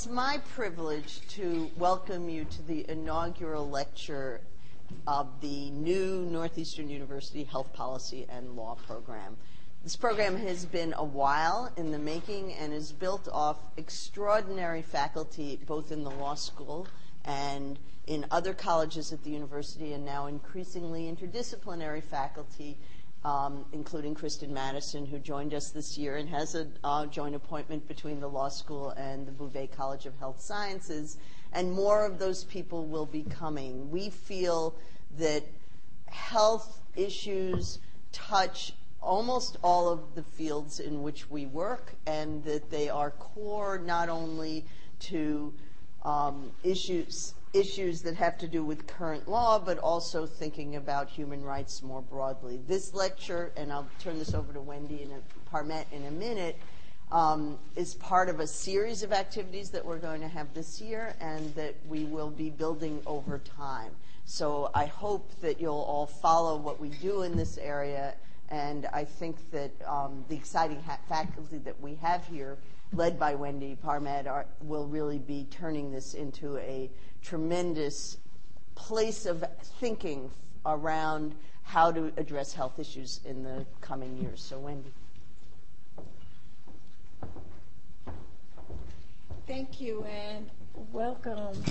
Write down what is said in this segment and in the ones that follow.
It's my privilege to welcome you to the inaugural lecture of the new Northeastern University Health Policy and Law program. This program has been a while in the making and is built off extraordinary faculty both in the law school and in other colleges at the university and now increasingly interdisciplinary faculty um, including Kristen Madison, who joined us this year and has a uh, joint appointment between the law school and the Bouvé College of Health Sciences. And more of those people will be coming. We feel that health issues touch almost all of the fields in which we work, and that they are core not only to um, issues issues that have to do with current law, but also thinking about human rights more broadly. This lecture, and I'll turn this over to Wendy and Parmet in a minute, um, is part of a series of activities that we're going to have this year and that we will be building over time. So I hope that you'll all follow what we do in this area, and I think that um, the exciting faculty that we have here, led by Wendy Parmet, are, will really be turning this into a tremendous place of thinking around how to address health issues in the coming years. So, Wendy. Thank you, and welcome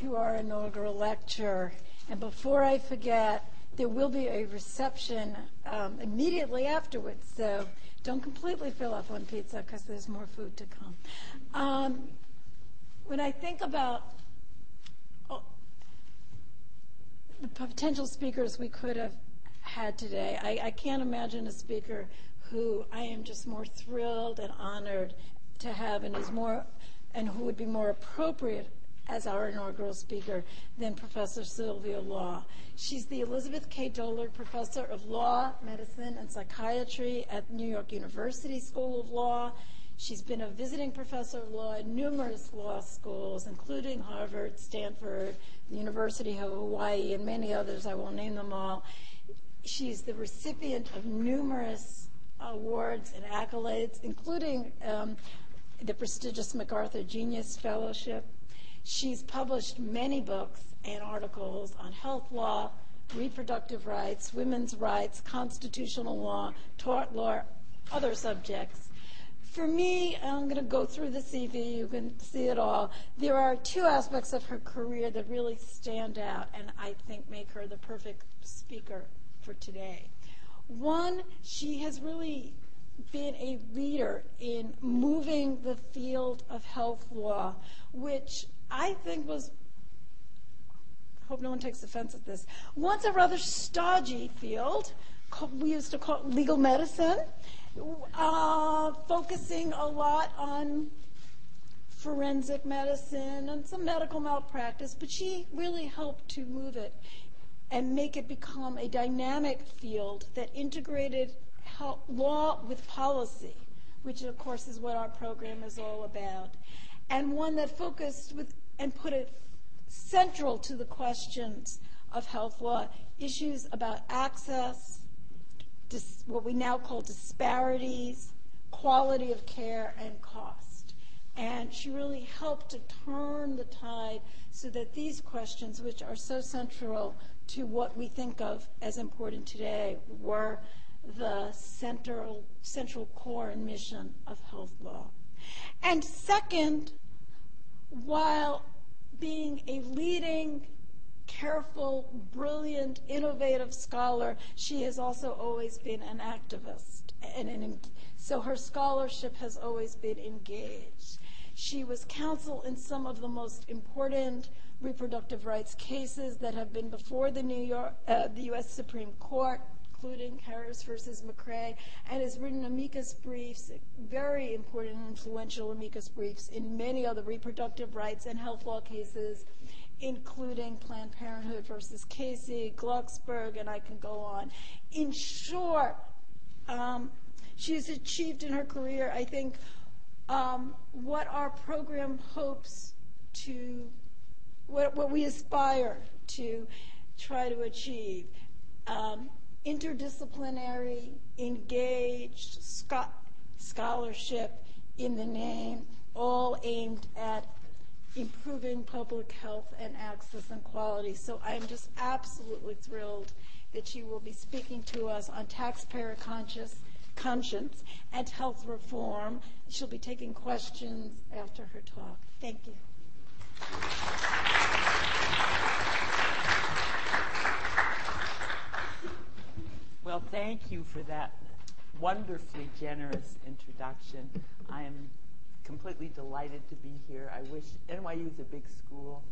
to our inaugural lecture. And before I forget, there will be a reception um, immediately afterwards, so don't completely fill up on pizza because there's more food to come. Um, when I think about the potential speakers we could have had today. I, I can't imagine a speaker who I am just more thrilled and honored to have and is more and who would be more appropriate as our inaugural speaker than Professor Sylvia Law. She's the Elizabeth K. Dollard Professor of Law, Medicine, and Psychiatry at New York University School of Law. She's been a visiting professor of law at numerous law schools, including Harvard, Stanford, the University of Hawaii, and many others. I won't name them all. She's the recipient of numerous awards and accolades, including um, the prestigious MacArthur Genius Fellowship. She's published many books and articles on health law, reproductive rights, women's rights, constitutional law, tort law, other subjects for me, I'm going to go through the CV, you can see it all. There are two aspects of her career that really stand out and I think make her the perfect speaker for today. One, she has really been a leader in moving the field of health law, which I think was hope no one takes offense at this. Once a rather stodgy field, we used to call it legal medicine, uh, focusing a lot on forensic medicine and some medical malpractice, but she really helped to move it and make it become a dynamic field that integrated law with policy, which of course is what our program is all about, and one that focused with and put it central to the questions of health law issues about access, dis, what we now call disparities, quality of care, and cost. And she really helped to turn the tide so that these questions, which are so central to what we think of as important today, were the central, central core and mission of health law. And second, while being a leading careful, brilliant, innovative scholar, she has also always been an activist. And an, so her scholarship has always been engaged. She was counsel in some of the most important reproductive rights cases that have been before the New York, uh, the U.S. Supreme Court, including Harris versus McRae, and has written amicus briefs, very important and influential amicus briefs in many other reproductive rights and health law cases including Planned Parenthood versus Casey, Glucksberg, and I can go on. In short, um, she's achieved in her career, I think, um, what our program hopes to, what, what we aspire to try to achieve. Um, interdisciplinary, engaged scho- scholarship in the name all aimed at improving public health and access and quality. So I'm just absolutely thrilled that she will be speaking to us on taxpayer conscious conscience and health reform. She'll be taking questions after her talk. Thank you. Well, thank you for that wonderfully generous introduction. I am completely delighted to be here. I wish NYU is a big school.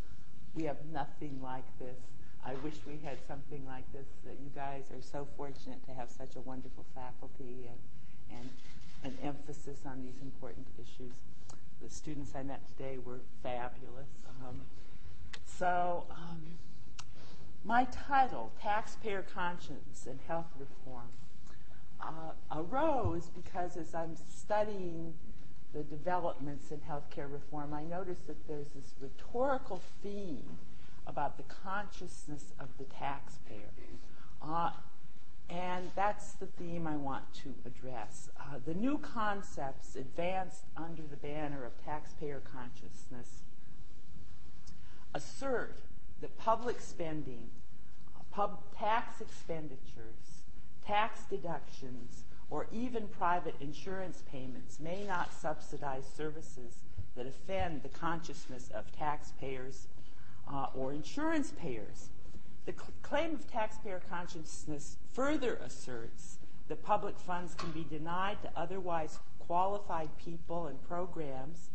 We have nothing like this. I wish we had something like this. That you guys are so fortunate to have such a wonderful faculty and, and an emphasis on these important issues. The students I met today were fabulous. Um, so, um, my title, Taxpayer Conscience and Health Reform, uh, arose because as I'm studying the developments in healthcare reform, I noticed that there's this rhetorical theme about the consciousness of the taxpayer. Uh, and that's the theme I want to address. Uh, the new concepts advanced under the banner of taxpayer consciousness assert that public spending, pub tax expenditures, tax deductions, or even private insurance payments may not subsidize services that offend the consciousness of taxpayers uh, or insurance payers. The cl- claim of taxpayer consciousness further asserts that public funds can be denied to otherwise qualified people and programs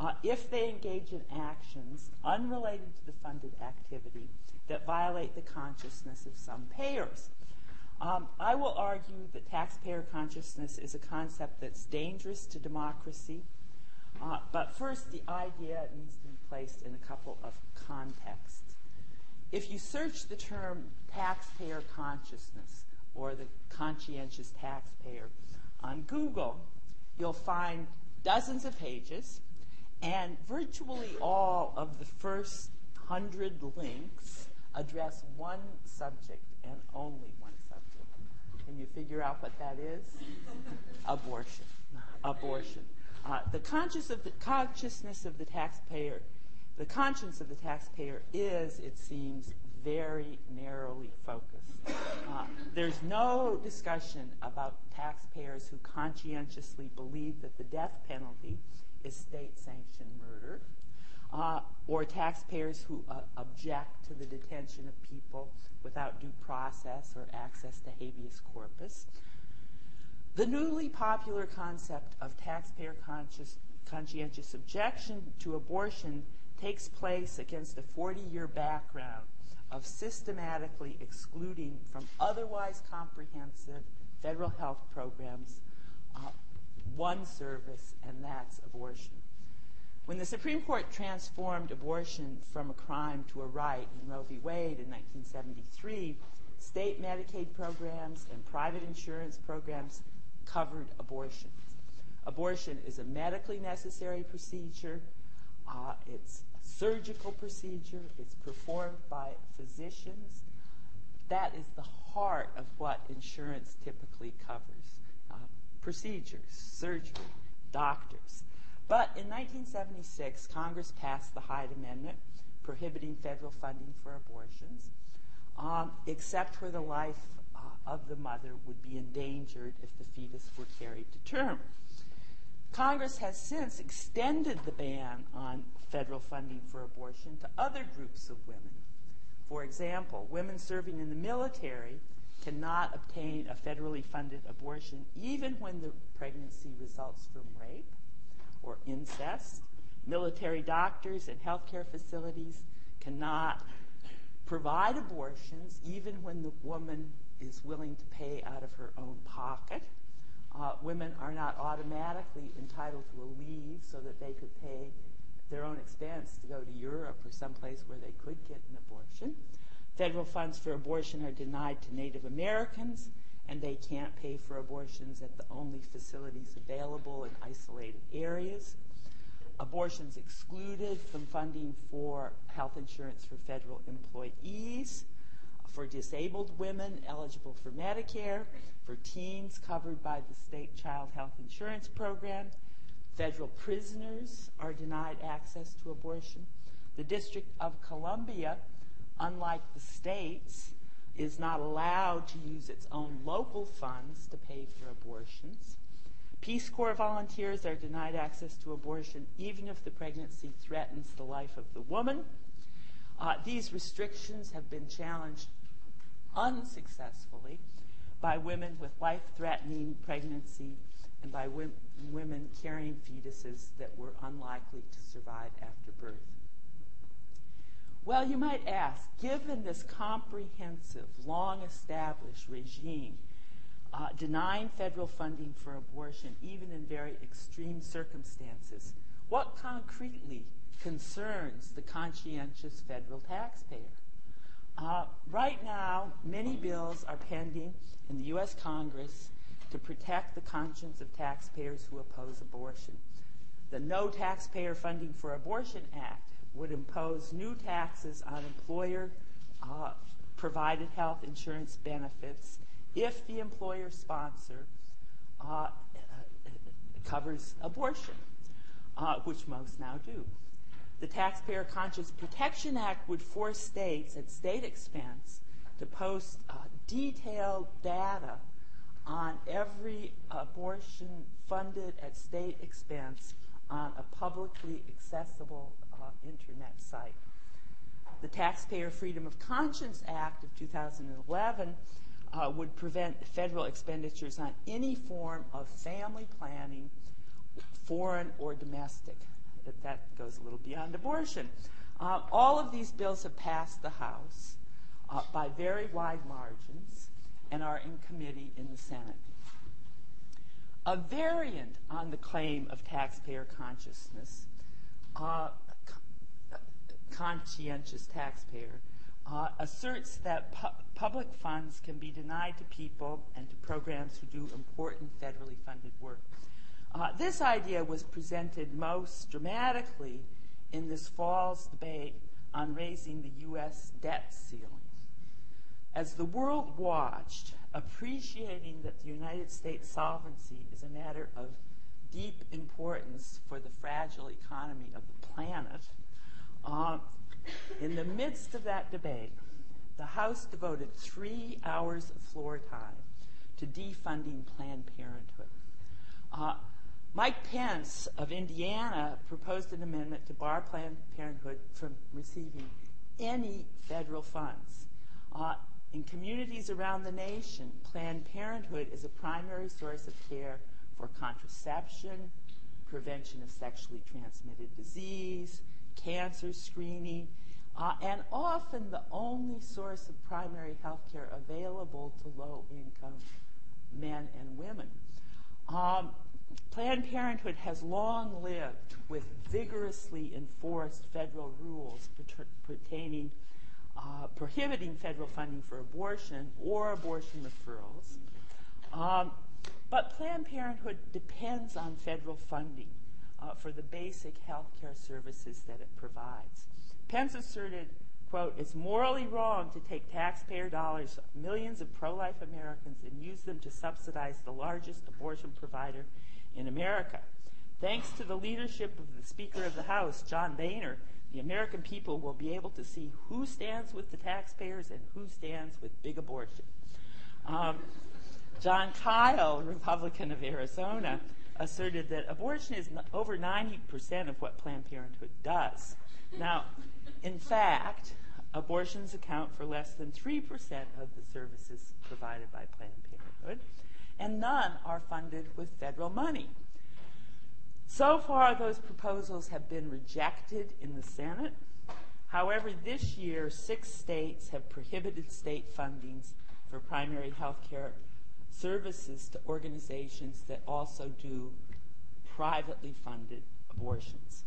uh, if they engage in actions unrelated to the funded activity that violate the consciousness of some payers. Um, I will argue that taxpayer consciousness is a concept that's dangerous to democracy. Uh, but first, the idea needs to be placed in a couple of contexts. If you search the term taxpayer consciousness or the conscientious taxpayer on Google, you'll find dozens of pages and virtually all of the first hundred links address one subject and only one. Can you figure out what that is? Abortion. Abortion. Uh, the, conscious of the consciousness of the taxpayer, the conscience of the taxpayer is, it seems, very narrowly focused. Uh, there's no discussion about taxpayers who conscientiously believe that the death penalty is state sanctioned murder, or taxpayers who uh, object to the detention of people without due process or access to habeas corpus. The newly popular concept of taxpayer conscientious objection to abortion takes place against a 40 year background of systematically excluding from otherwise comprehensive federal health programs uh, one service, and that's abortion. When the Supreme Court transformed abortion from a crime to a right in Roe v. Wade in 1973, state Medicaid programs and private insurance programs covered abortion. Abortion is a medically necessary procedure. Uh, it's a surgical procedure. It's performed by physicians. That is the heart of what insurance typically covers procedures, surgery, doctors. But in 1976, Congress passed the Hyde Amendment prohibiting federal funding for abortions, um, except where the life uh, of the mother would be endangered if the fetus were carried to term. Congress has since extended the ban on federal funding for abortion to other groups of women. For example, women serving in the military cannot obtain a federally funded abortion even when the pregnancy results from rape or incest. Military doctors and healthcare facilities cannot provide abortions even when the woman is willing to pay out of her own pocket. Uh, women are not automatically entitled to a leave so that they could pay their own expense to go to Europe or someplace where they could get an abortion. Federal funds for abortion are denied to Native Americans, and they can't pay for abortions at the only facilities available in isolated areas. Abortions excluded from funding for health insurance for federal employees, for disabled women eligible for Medicare, for teens covered by the state child health insurance program, Federal prisoners are denied access to abortion. The District of Columbia, unlike the states, is not allowed to use its own local funds to pay for abortions. Peace Corps volunteers are denied access to abortion even if the pregnancy threatens the life of the woman. Uh, these restrictions have been challenged unsuccessfully by women with life threatening pregnancy and by women carrying fetuses that were unlikely to survive after birth. Well, you might ask, given this comprehensive, long established regime uh, denying federal funding for abortion, even in very extreme circumstances, what concretely concerns the conscientious federal taxpayer? Uh, right now, many bills are pending in the U.S. Congress to protect the conscience of taxpayers who oppose abortion. The No Taxpayer Funding for Abortion Act would impose new taxes on employer uh, provided health insurance benefits if the employer sponsor uh, covers abortion, uh, which most now do. The Taxpayer Conscience Protection Act would force states at state expense to post detailed data on every abortion funded at state expense on a publicly accessible internet site. The Taxpayer Freedom of Conscience Act of 2011 uh, would prevent federal expenditures on any form of family planning, foreign or domestic. That, that goes a little beyond abortion. Uh, all of these bills have passed the House uh, by very wide margins and are in committee in the Senate. A variant on the claim of taxpayer consciousness, uh, conscientious taxpayer, uh, asserts that pu- public funds can be denied to people and to programs who do important federally funded work. Uh, this idea was presented most dramatically in this fall's debate on raising the U.S. debt ceiling. As the world watched, appreciating that the United States solvency is a matter of deep importance for the fragile economy of the planet, uh, in the midst of that debate, the House devoted three hours of floor time to defunding Planned Parenthood. Uh, Mike Pence of Indiana proposed an amendment to bar Planned Parenthood from receiving any federal funds. Uh, in communities around the nation, Planned Parenthood is a primary source of care for contraception, prevention of sexually transmitted disease, cancer screening, uh, and often the only source of primary health care available to low income men and women. Um, Planned Parenthood has long lived with vigorously enforced federal rules pertaining, uh, prohibiting federal funding for abortion or abortion referrals. Um, but Planned Parenthood depends on federal funding uh, for the basic health care services that it provides. Pence asserted, quote, it's morally wrong to take taxpayer dollars, millions of pro life Americans, and use them to subsidize the largest abortion provider in America. Thanks to the leadership of the Speaker of the House, John Boehner, the American people will be able to see who stands with the taxpayers and who stands with big abortion. Um, Jon Kyl, Republican of Arizona, asserted that abortion is over 90% of what Planned Parenthood does. Now, in fact, abortions account for less than 3% of the services provided by Planned Parenthood, and none are funded with federal money. So far, those proposals have been rejected in the Senate. However, this year, six states have prohibited state fundings for primary health care services to organizations that also do privately funded abortions.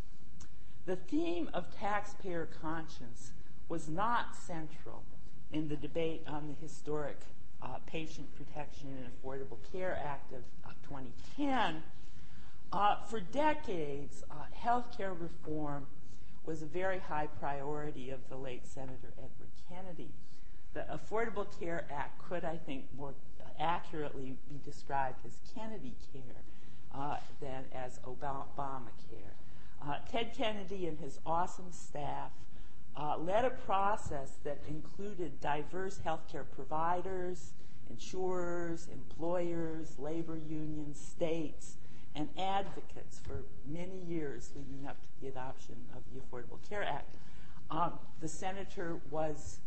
The theme of taxpayer conscience was not central in the debate on the historic uh, Patient Protection and Affordable Care Act of uh, 2010. Uh, for decades, uh, health care reform was a very high priority of the late Senator Edward Kennedy. The Affordable Care Act could, I think, more accurately be described as Kennedy Care. uh, than as Obamacare. Uh, Ted Kennedy and his awesome staff uh, led a process that included diverse healthcare providers, insurers, employers, labor unions, states, and advocates for many years leading up to the adoption of the Affordable Care Act. Um, the senator was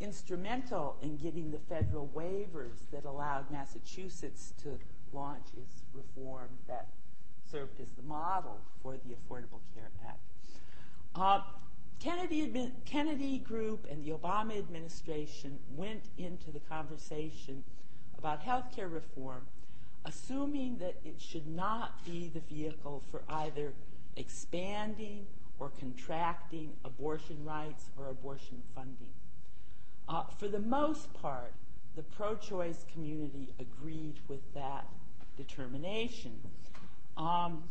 instrumental in getting the federal waivers that allowed Massachusetts to launch its reform that served as the model for the Affordable Care Act. Uh, Kennedy, Kennedy Group and the Obama administration went into the conversation about health care reform assuming that it should not be the vehicle for either expanding or contracting abortion rights or abortion funding. Uh, for the most part, the pro choice community agreed with that determination. Um,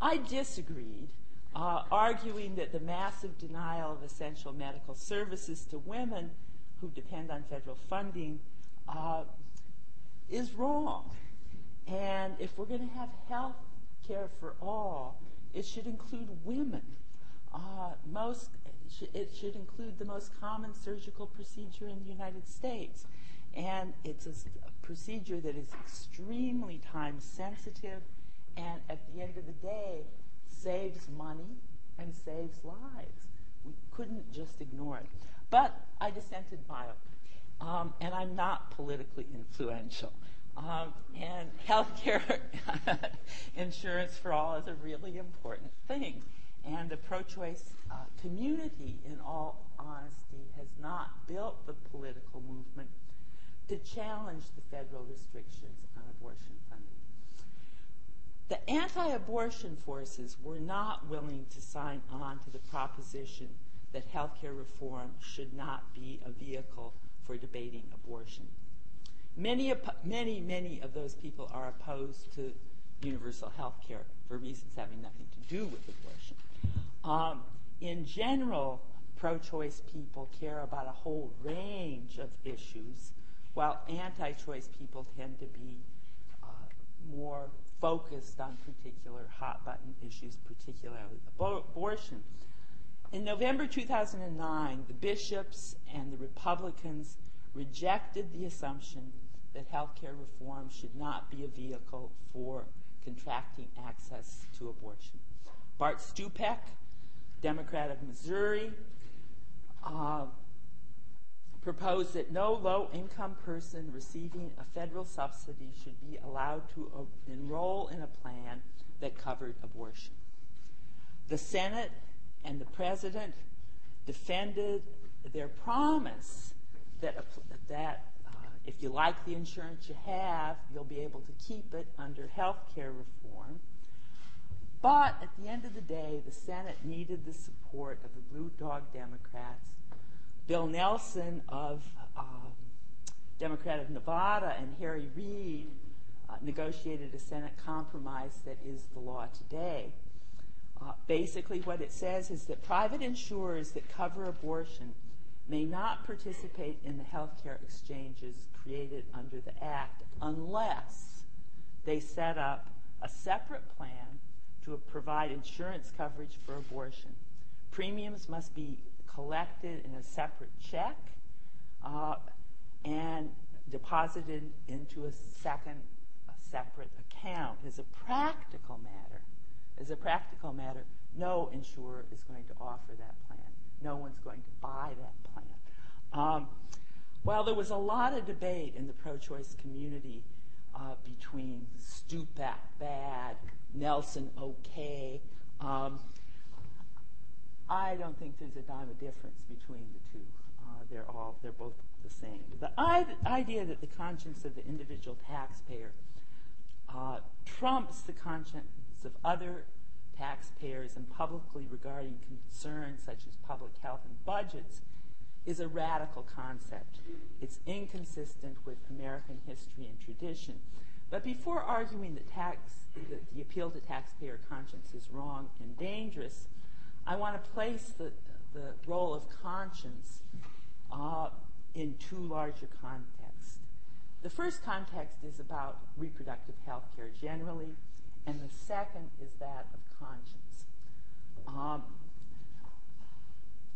I disagreed, uh, arguing that the massive denial of essential medical services to women who depend on federal funding uh, is wrong. And if we're going to have health care for all, it should include women. Uh, most, it should include the most common surgical procedure in the United States. And it's a, procedure that is extremely time sensitive and at the end of the day saves money and saves lives. We couldn't just ignore it. But I dissented mildly. Um, and I'm not politically influential. Um, and healthcare insurance for all is a really important thing. And the pro choice uh, community, in all honesty, has not built the political movement to challenge the federal restrictions on abortion funding. The anti abortion forces were not willing to sign on to the proposition that healthcare reform should not be a vehicle for debating abortion. Many, many, many of those people are opposed to universal health care for reasons having nothing to do with abortion. Um, in general, pro choice people care about a whole range of issues, while anti choice people tend to be uh, more focused on particular hot button issues, particularly abortion. In November 2009, the bishops and the Republicans rejected the assumption that healthcare reform should not be a vehicle for contracting access to abortion. Bart Stupak, Democrat of Missouri, uh, proposed that no low income person receiving a federal subsidy should be allowed to uh, enroll in a plan that covered abortion. The Senate and the President defended their promise that, that if you like the insurance you have, you'll be able to keep it under health care reform. But at the end of the day, the Senate needed the support of the Blue Dog Democrats. Bill Nelson of um, Democrat of Nevada and Harry Reid uh, negotiated a Senate compromise that is the law today. Uh, basically, what it says is that private insurers that cover abortion may not participate in the healthcare exchanges created under the Act unless they set up a separate plan to provide insurance coverage for abortion. Premiums must be collected in a separate check uh, and deposited into a second, a separate account. As a practical matter, as a practical matter, no insurer is going to offer that plan. No one's going to buy that plan. Um, well, there was a lot of debate in the pro-choice community uh, between Stupak bad, Nelson okay. Um, I don't think there's a dime of difference between the two. Uh, they're all they're both the same. The idea that the conscience of the individual taxpayer uh, trumps the conscience of other taxpayers and publicly regarding concerns such as public health and budgets is a radical concept. It's inconsistent with American history and tradition. But before arguing that tax, the, appeal to taxpayer conscience is wrong and dangerous, I want to place the, the role of conscience uh, in two larger contexts. The first context is about reproductive health care generally and the second is that of conscience. Um,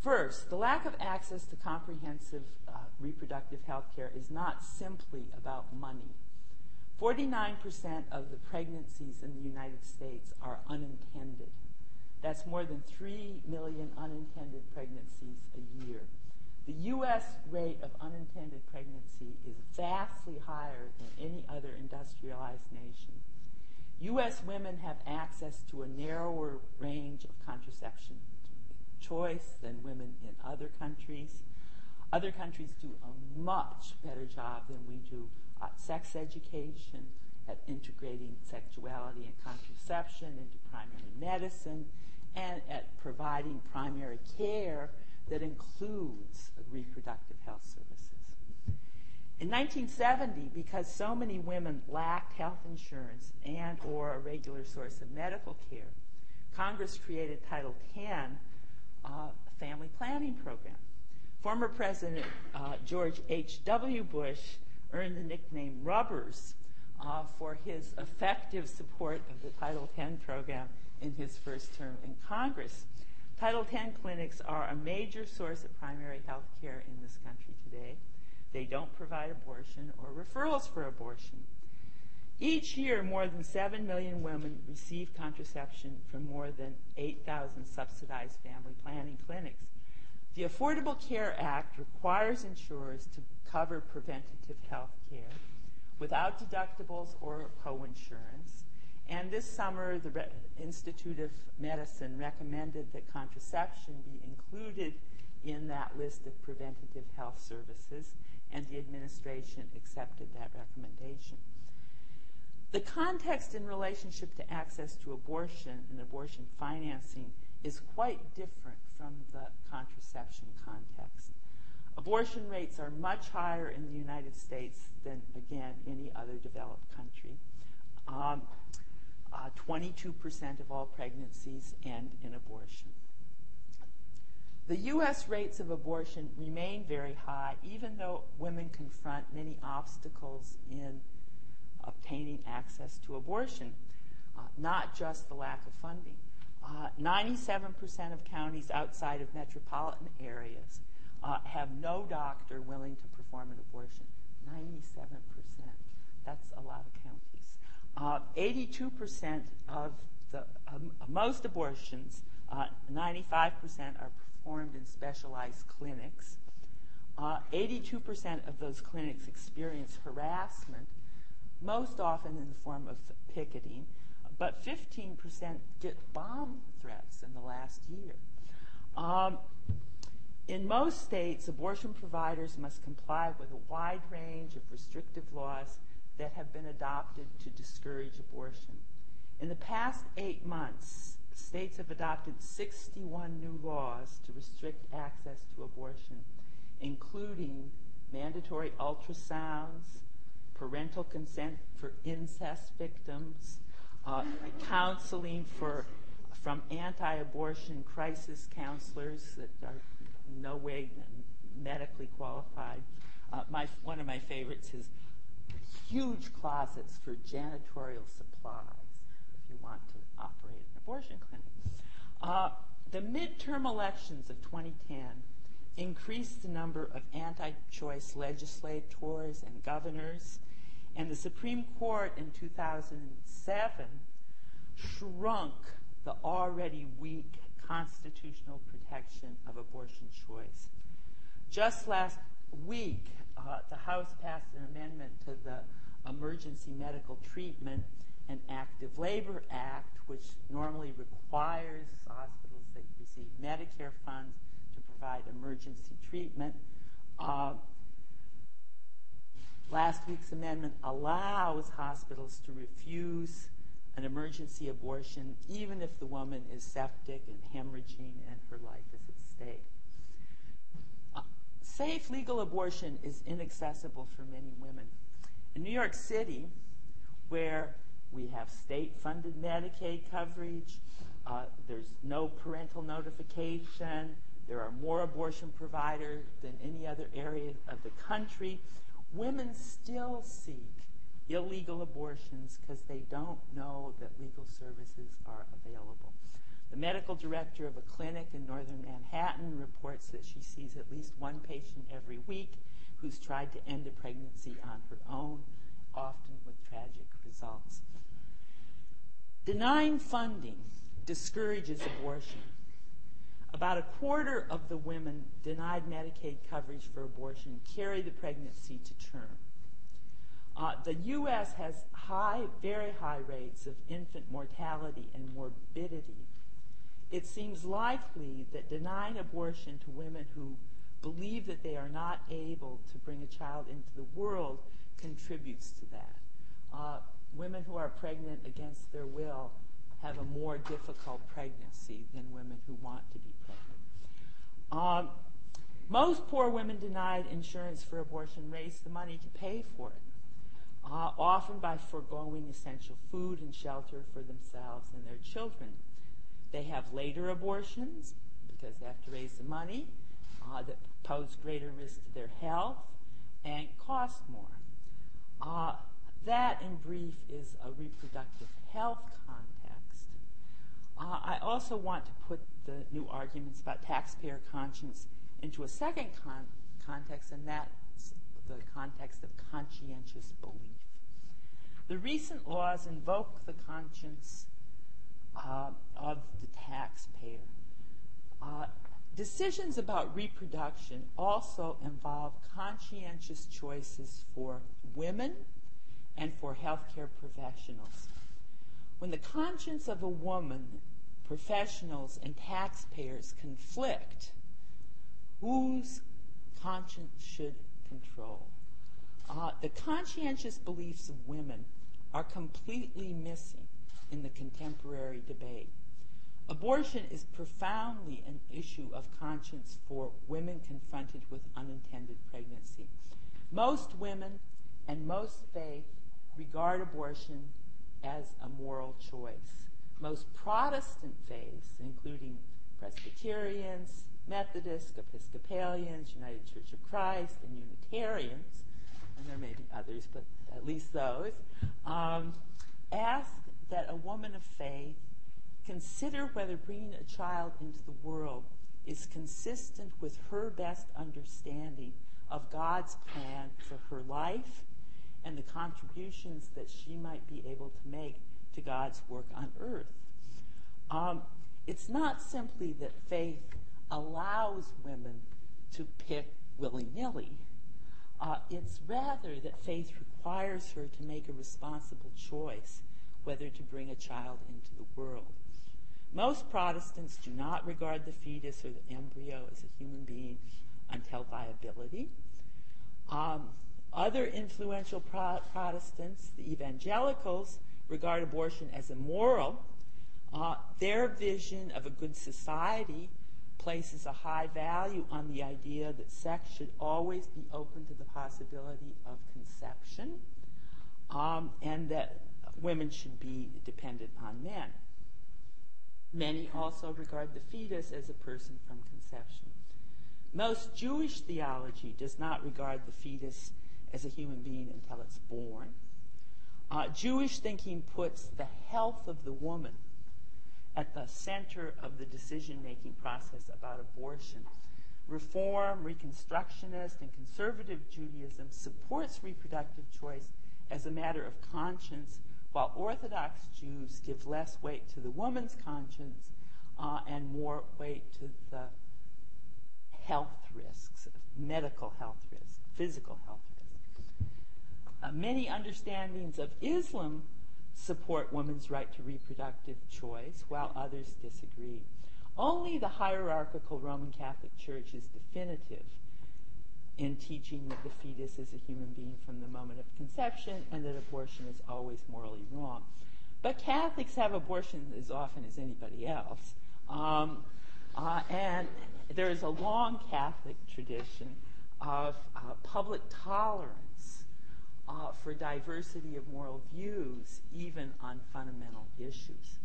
first, the lack of access to comprehensive uh, reproductive health care is not simply about money. 49% of the pregnancies in the United States are unintended. That's more than 3 million unintended pregnancies a year. The U.S. rate of unintended pregnancy is vastly higher than any other industrialized nation. U.S. women have access to a narrower range of contraception choice than women in other countries. Other countries do a much better job than we do at sex education, at integrating sexuality and contraception into primary medicine, and at providing primary care that includes reproductive health services. In 1970, because so many women lacked health insurance and or a regular source of medical care, Congress created Title X uh, family planning program. Former President uh, George H.W. Bush earned the nickname Rubbers uh, for his effective support of the Title X program in his first term in Congress. Title X clinics are a major source of primary health care in this country today. They don't provide abortion or referrals for abortion. Each year, more than 7 million women receive contraception from more than 8,000 subsidized family planning clinics. The Affordable Care Act requires insurers to cover preventative health care without deductibles or coinsurance. And this summer, the Re- Institute of Medicine recommended that contraception be included in that list of preventative health services, and the administration accepted that recommendation. The context in relationship to access to abortion and abortion financing is quite different from the contraception context. Abortion rates are much higher in the United States than, again, any other developed country. Um, uh, 22% of all pregnancies end in abortion. The U.S. rates of abortion remain very high, even though women confront many obstacles in obtaining access to abortion, uh, not just the lack of funding. Uh, 97% of counties outside of metropolitan areas uh, have no doctor willing to perform an abortion. 97%. That's a lot of counties. 82% uh, of the, um, most abortions, 95% uh, are performed in specialized clinics. 82% of those clinics experience harassment, most often in the form of picketing but 15% get bomb threats in the last year. Um, in most states, abortion providers must comply with a wide range of restrictive laws that have been adopted to discourage abortion. In the past eight months, states have adopted 61 new laws to restrict access to abortion, including mandatory ultrasounds, parental consent for incest victims, uh, counseling for from anti-abortion crisis counselors that are no way medically qualified. Uh, my, one of my favorites is huge closets for janitorial supplies if you want to operate an abortion clinic. Uh, the midterm elections of 2010 increased the number of anti-choice legislators and governors and the Supreme Court in 2007 shrunk the already weak constitutional protection of abortion choice. Just last week, uh, the House passed an amendment to the Emergency Medical Treatment and Active Labor Act, which normally requires hospitals that receive Medicare funds to provide emergency treatment. Uh, Last week's amendment allows hospitals to refuse an emergency abortion even if the woman is septic and hemorrhaging and her life is at stake. Uh, safe legal abortion is inaccessible for many women. In New York City, where we have state funded Medicaid coverage, uh, there's no parental notification, there are more abortion providers than any other area of the country women still seek illegal abortions because they don't know that legal services are available. The medical director of a clinic in northern Manhattan reports that she sees at least one patient every week who's tried to end a pregnancy on her own, often with tragic results. Denying funding discourages abortion. About a quarter of the women denied Medicaid coverage for abortion carry the pregnancy to term. Uh, the U.S. has high, very high rates of infant mortality and morbidity. It seems likely that denying abortion to women who believe that they are not able to bring a child into the world contributes to that. Uh, women who are pregnant against their will have a more difficult pregnancy than women who want to be pregnant. Um, most poor women denied insurance for abortion raise the money to pay for it, uh, often by foregoing essential food and shelter for themselves and their children. They have later abortions because they have to raise the money uh, that pose greater risk to their health and cost more. Uh, that, in brief, is a reproductive health I also want to put the new arguments about taxpayer conscience into a second con- context, and that's the context of conscientious belief. The recent laws invoke the conscience uh, of the taxpayer. Uh, decisions about reproduction also involve conscientious choices for women and for healthcare professionals. When the conscience of a woman, professionals, and taxpayers conflict, whose conscience should control? Uh, the conscientious beliefs of women are completely missing in the contemporary debate. Abortion is profoundly an issue of conscience for women confronted with unintended pregnancy. Most women and most faith regard abortion as a moral choice. Most Protestant faiths, including Presbyterians, Methodists, Episcopalians, United Church of Christ, and Unitarians, and there may be others, but at least those, um, ask that a woman of faith consider whether bringing a child into the world is consistent with her best understanding of God's plan for her life and the contributions that she might be able to make to God's work on earth. Um, it's not simply that faith allows women to pick willy nilly. Uh, it's rather that faith requires her to make a responsible choice whether to bring a child into the world. Most Protestants do not regard the fetus or the embryo as a human being until viability. Um, other influential Pro- Protestants, the evangelicals, regard abortion as immoral. Uh, their vision of a good society places a high value on the idea that sex should always be open to the possibility of conception um, and that women should be dependent on men. Many also regard the fetus as a person from conception. Most Jewish theology does not regard the fetus as a human being until it's born. Uh, Jewish thinking puts the health of the woman at the center of the decision making process about abortion. Reform, Reconstructionist, and conservative Judaism supports reproductive choice as a matter of conscience, while Orthodox Jews give less weight to the woman's conscience uh, and more weight to the health risks, medical health risks, physical health risks. Many understandings of Islam support women's right to reproductive choice, while others disagree. Only the hierarchical Roman Catholic Church is definitive in teaching that the fetus is a human being from the moment of conception and that abortion is always morally wrong. But Catholics have abortion as often as anybody else. Um, uh, and there is a long Catholic tradition of uh, public tolerance uh, for diversity of moral views, even on fundamental issues,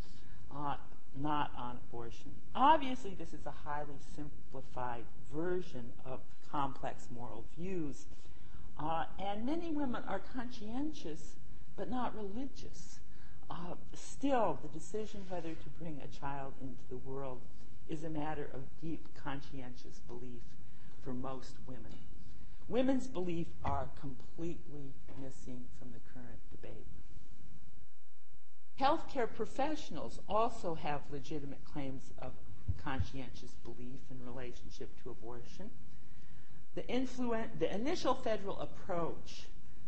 uh, not on abortion. Obviously, this is a highly simplified version of complex moral views. Uh, and many women are conscientious but not religious. Uh, still, the decision whether to bring a child into the world is a matter of deep conscientious belief for most women. Women's beliefs are completely missing from the current debate. Healthcare professionals also have legitimate claims of conscientious belief in relationship to abortion. The, the initial federal approach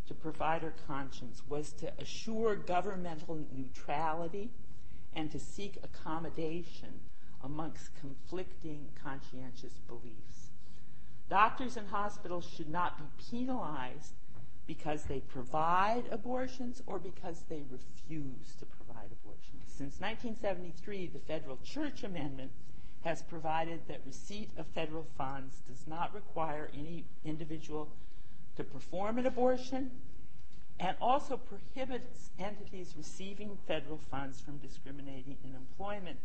to provider conscience was to assure governmental neutrality and to seek accommodation amongst conflicting conscientious beliefs. Doctors and hospitals should not be penalized because they provide abortions or because they refuse to provide abortions. Since 1973, the Federal Church Amendment has provided that receipt of federal funds does not require any individual to perform an abortion and also prohibits entities receiving federal funds from discriminating in employment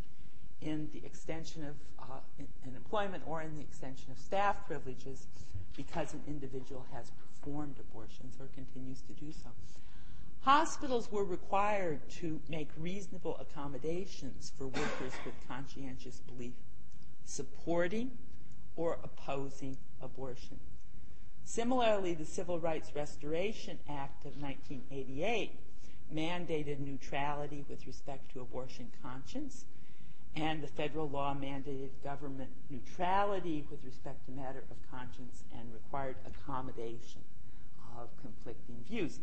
in the extension of uh, in, in employment or in the extension of staff privileges because an individual has performed abortions or continues to do so. Hospitals were required to make reasonable accommodations for workers with conscientious belief, supporting or opposing abortion. Similarly, the Civil Rights Restoration Act of 1988 mandated neutrality with respect to abortion conscience, and the federal law mandated government neutrality with respect to matter of conscience and required accommodation of conflicting views.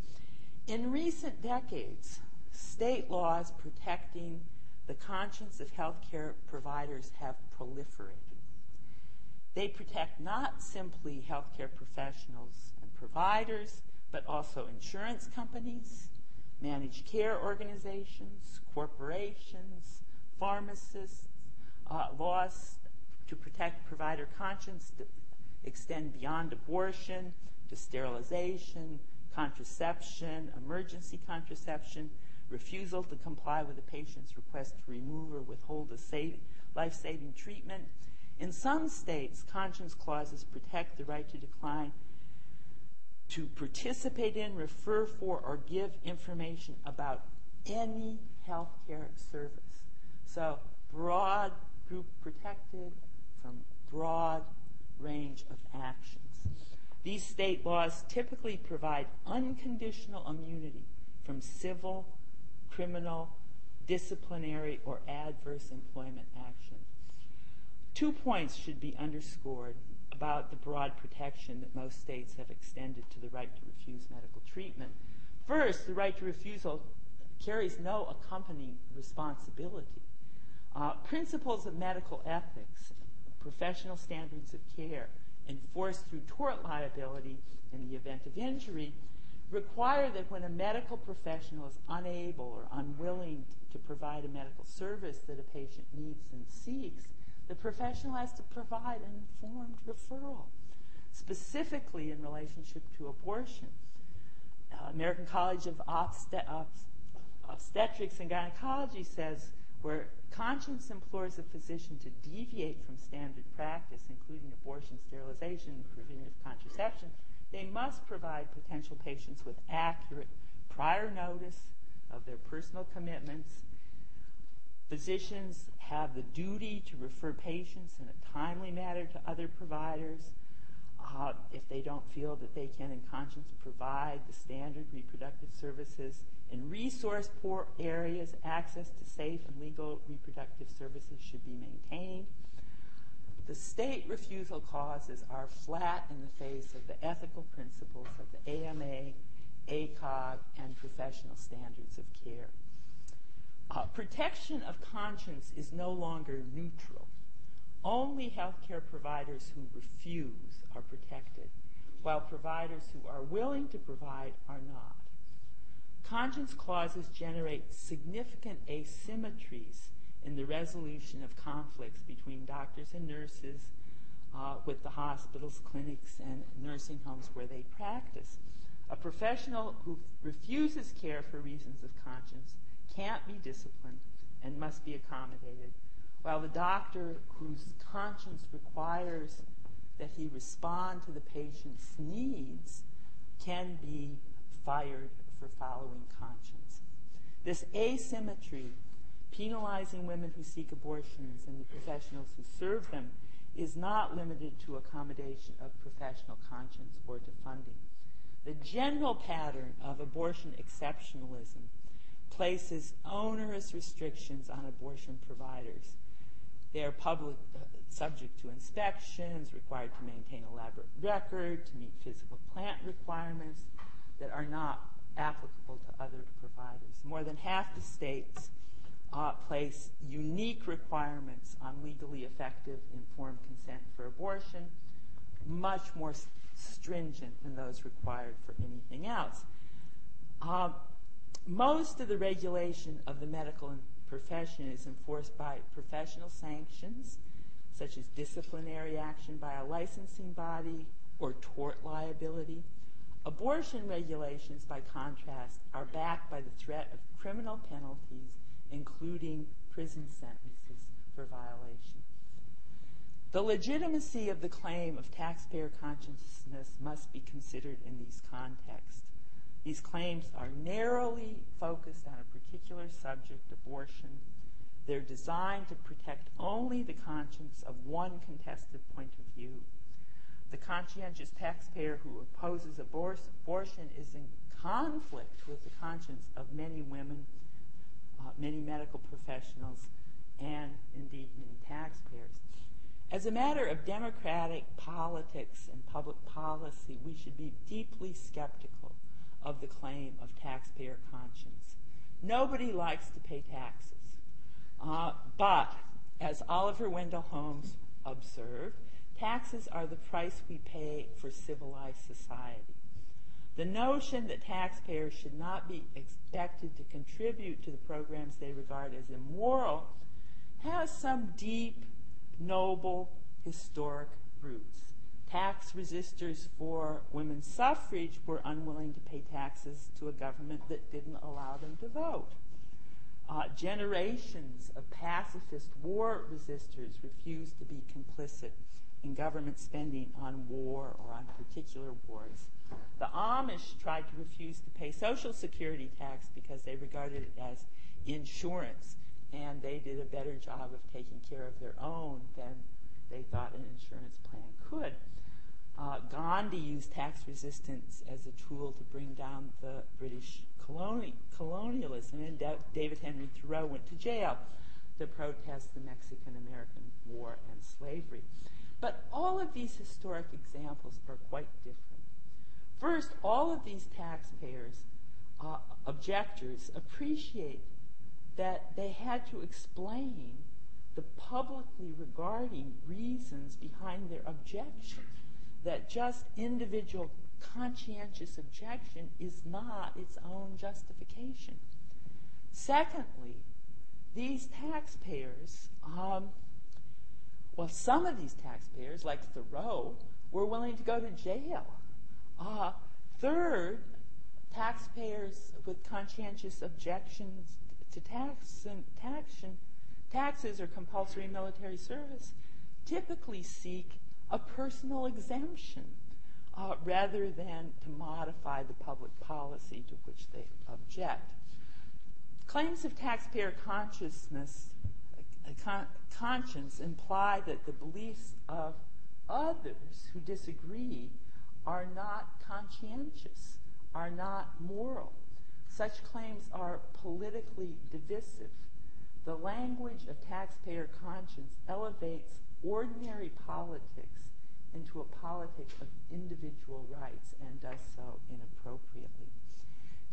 In recent decades, state laws protecting the conscience of healthcare providers have proliferated. They protect not simply healthcare professionals and providers, but also insurance companies, managed care organizations, corporations, pharmacists. Uh, laws to protect provider conscience extend beyond abortion to sterilization, contraception, emergency contraception, refusal to comply with a patient's request to remove or withhold a life saving treatment, in some states, conscience clauses protect the right to decline to participate in, refer for, or give information about any healthcare service. So, broad group protected from broad range of actions. These state laws typically provide unconditional immunity from civil, criminal, disciplinary, or adverse employment action. Two points should be underscored about the broad protection that most states have extended to the right to refuse medical treatment. First, the right to refusal carries no accompanying responsibility. Uh, principles of medical ethics, professional standards of care, enforced through tort liability in the event of injury, require that when a medical professional is unable or unwilling to provide a medical service that a patient needs and seeks, the professional has to provide an informed referral, specifically in relationship to abortion. Uh, American College of Obstetrics and Gynecology says where conscience implores a physician to deviate from standard practice, including abortion, sterilization, and preventive contraception, they must provide potential patients with accurate prior notice of their personal commitments Physicians have the duty to refer patients in a timely manner to other providers uh, if they don't feel that they can, in conscience, provide the standard reproductive services. In resource poor areas, access to safe and legal reproductive services should be maintained. The state refusal clauses are flat in the face of the ethical principles of the AMA, ACOG, and professional standards of care. Uh, protection of conscience is no longer neutral. Only healthcare providers who refuse are protected, while providers who are willing to provide are not. Conscience clauses generate significant asymmetries in the resolution of conflicts between doctors and nurses uh, with the hospitals, clinics, and nursing homes where they practice. A professional who refuses care for reasons of conscience can't be disciplined and must be accommodated, while the doctor whose conscience requires that he respond to the patient's needs can be fired for following conscience. This asymmetry, penalizing women who seek abortions and the professionals who serve them, is not limited to accommodation of professional conscience or to funding. The general pattern of abortion exceptionalism places onerous restrictions on abortion providers. They are public, uh, subject to inspections, required to maintain elaborate record, to meet physical plant requirements that are not applicable to other providers. More than half the states uh, place unique requirements on legally effective informed consent for abortion, much more stringent than those required for anything else. Uh, most of the regulation of the medical profession is enforced by professional sanctions, such as disciplinary action by a licensing body or tort liability. Abortion regulations, by contrast, are backed by the threat of criminal penalties, including prison sentences for violation. The legitimacy of the claim of taxpayer consciousness must be considered in these contexts. These claims are narrowly focused on a particular subject, abortion. They're designed to protect only the conscience of one contested point of view. The conscientious taxpayer who opposes abortion is in conflict with the conscience of many women, uh, many medical professionals, and indeed many taxpayers. As a matter of democratic politics and public policy, we should be deeply skeptical of the claim of taxpayer conscience. Nobody likes to pay taxes. Uh, but, as Oliver Wendell Holmes observed, taxes are the price we pay for civilized society. The notion that taxpayers should not be expected to contribute to the programs they regard as immoral has some deep, noble, historic roots. Tax resistors for women's suffrage were unwilling to pay taxes to a government that didn't allow them to vote. Uh, generations of pacifist war resistors refused to be complicit in government spending on war or on particular wars. The Amish tried to refuse to pay Social Security tax because they regarded it as insurance, and they did a better job of taking care of their own than they thought an insurance plan could. Uh, Gandhi used tax resistance as a tool to bring down the British coloni- colonialism, and da- David Henry Thoreau went to jail to protest the Mexican American War and slavery. But all of these historic examples are quite different. First, all of these taxpayers, uh, objectors, appreciate that they had to explain the publicly regarding reasons behind their objection that just individual conscientious objection is not its own justification. Secondly, these taxpayers, um, well, some of these taxpayers, like Thoreau, were willing to go to jail. Uh, third, taxpayers with conscientious objections to tax and taxation, taxes or compulsory military service typically seek a personal exemption uh, rather than to modify the public policy to which they object. Claims of taxpayer consciousness, con- conscience imply that the beliefs of others who disagree are not conscientious, are not moral. Such claims are politically divisive. The language of taxpayer conscience elevates ordinary politics into a politic of individual rights and does so inappropriately.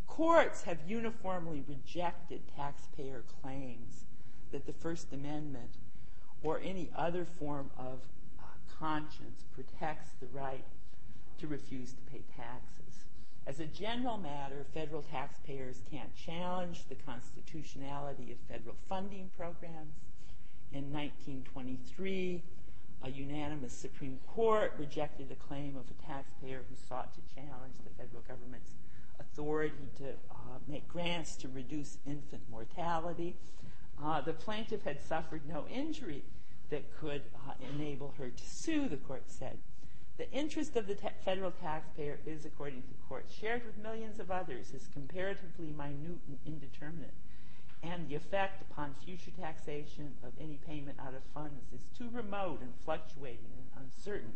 Courts have uniformly rejected taxpayer claims that the First Amendment or any other form of uh, conscience protects the right to refuse to pay taxes. As a general matter, federal taxpayers can't challenge the constitutionality of federal funding programs. In 1923, a unanimous Supreme Court rejected a claim of a taxpayer who sought to challenge the federal government's authority to uh, make grants to reduce infant mortality. Uh, the plaintiff had suffered no injury that could uh, enable her to sue, the court said. The interest of the federal taxpayer is, according to the court, shared with millions of others, is comparatively minute and indeterminate, and the effect upon future taxation of any payment out of funds is too remote and fluctuating and uncertain.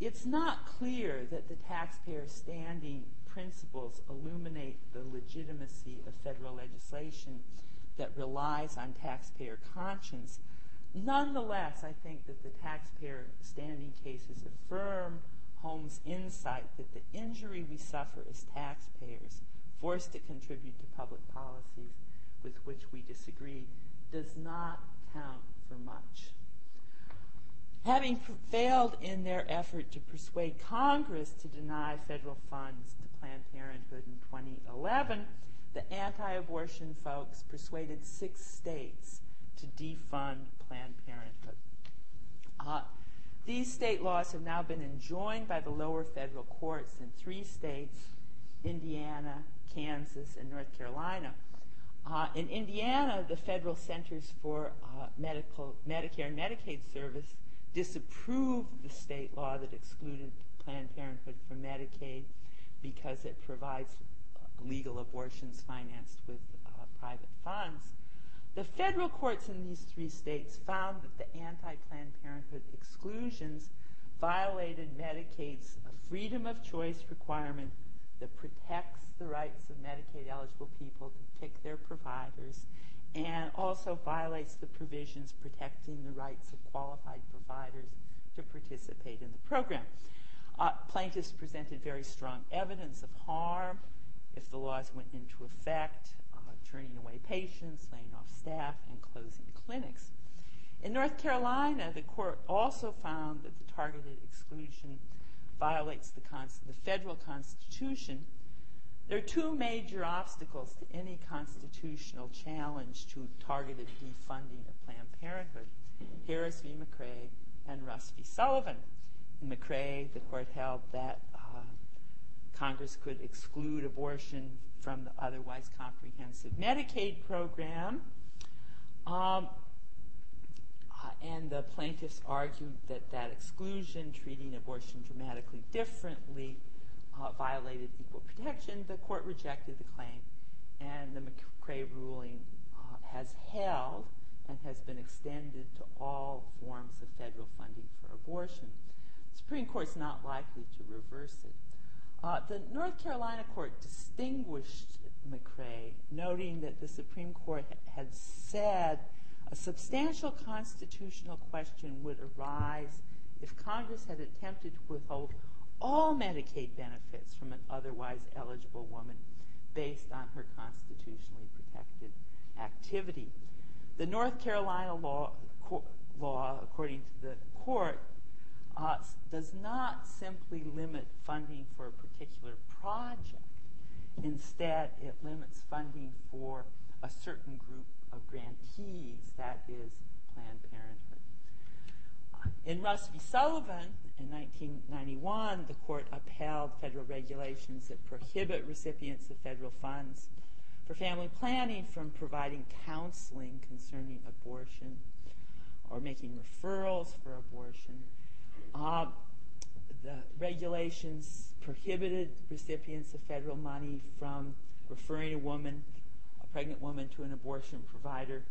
It's not clear that the taxpayer standing principles illuminate the legitimacy of federal legislation that relies on taxpayer conscience. Nonetheless, I think that the taxpayer standing cases affirm Holmes' insight that the injury we suffer as taxpayers, forced to contribute to public policies with which we disagree, does not count for much. Having failed in their effort to persuade Congress to deny federal funds to Planned Parenthood in 2011, the anti abortion folks persuaded six states to defund Planned Parenthood. Uh, these state laws have now been enjoined by the lower federal courts in three states Indiana, Kansas, and North Carolina. Uh, in Indiana, the Federal Centers for uh, Medical, Medicare and Medicaid Service disapproved the state law that excluded Planned Parenthood from Medicaid because it provides legal abortions financed with uh, private funds. The federal courts in these three states found that the anti Planned Parenthood exclusions violated Medicaid's freedom of choice requirement that protects the rights of Medicaid eligible people to pick their providers and also violates the provisions protecting the rights of qualified providers to participate in the program. Uh, plaintiffs presented very strong evidence of harm if the laws went into effect, uh, turning away patients, laying off staff, and closing clinics. In North Carolina, the court also found that the targeted exclusion violates the, the federal constitution there are two major obstacles to any constitutional challenge to targeted defunding of Planned Parenthood Harris v. McRae and Rust v. Sullivan. In McRae, the court held that Congress could exclude abortion from the otherwise comprehensive Medicaid program. Um, uh, and the plaintiffs argued that that exclusion, treating abortion dramatically differently, uh, violated equal protection, the court rejected the claim, and the McRae ruling uh, has held and has been extended to all forms of federal funding for abortion. The Supreme Court is not likely to reverse it. Uh, the North Carolina court distinguished McRae, noting that the Supreme Court had said a substantial constitutional question would arise if Congress had attempted to withhold all Medicaid benefits from an otherwise eligible woman based on her constitutionally protected activity. The North Carolina law according to the court, uh, does not simply limit funding for a particular project. Instead, it limits funding for a certain group of grantees, that is, Planned Parenthood. In Rust v. Sullivan in 1991, the court upheld federal regulations that prohibit recipients of federal funds for family planning from providing counseling concerning abortion or making referrals for abortion. Uh, the regulations prohibited recipients of federal money from referring a woman, a pregnant woman, to an abortion provider,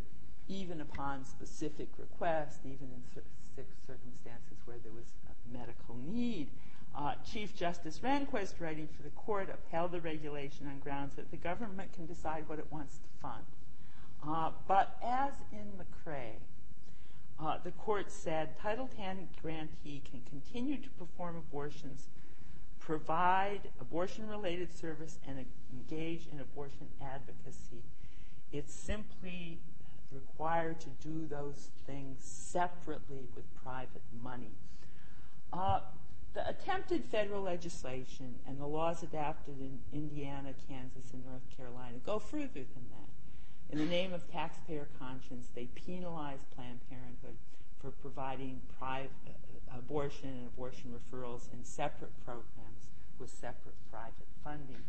even upon specific request, even in circumstances where there was a medical need. Uh, Chief Justice Rehnquist, writing for the court, upheld the regulation on grounds that the government can decide what it wants to fund. Uh, but as in McRae, uh, the court said Title X grantee can continue to perform abortions, provide abortion-related service, and engage in abortion advocacy. It's simply required to do those things separately with private money. Uh, the attempted federal legislation and the laws adopted in Indiana, Kansas, and North Carolina go further than that. In the name of taxpayer conscience, they penalize Planned Parenthood for providing private uh, abortion and abortion referrals in separate programs with separate private funding.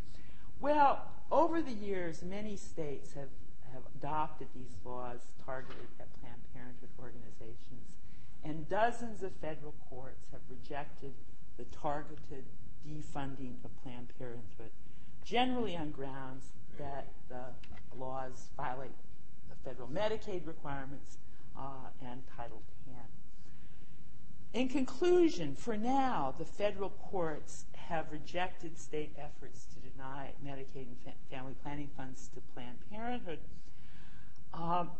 Well, over the years, many states have have adopted these laws targeted at Planned Parenthood organizations and dozens of federal courts have rejected the targeted defunding of Planned Parenthood, generally on grounds that the laws violate the federal Medicaid requirements uh, and Title X. In conclusion, for now, the federal courts have rejected state efforts to deny Medicaid and fa- family planning funds to Planned Parenthood. Um,